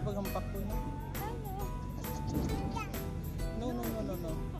pwede paghampak ko. Ano? No, no, no, no, no.